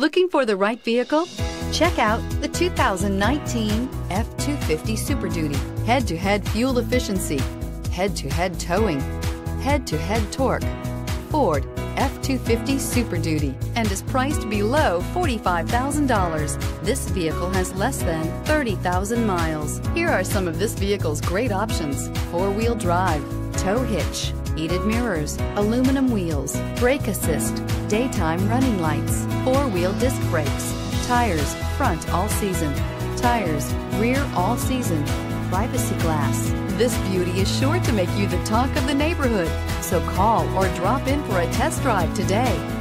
Looking for the right vehicle? Check out the 2019 F-250 Super Duty. Head-to-head fuel efficiency, head-to-head towing, head-to-head torque. Ford F-250 Super Duty and is priced below $45,000. This vehicle has less than 30,000 miles. Here are some of this vehicle's great options. Four-wheel drive, tow hitch, heated mirrors, aluminum wheels, brake assist, daytime running lights, four-wheel disc brakes, tires, front all season, tires, rear all season, privacy glass. This beauty is sure to make you the talk of the neighborhood. So call or drop in for a test drive today.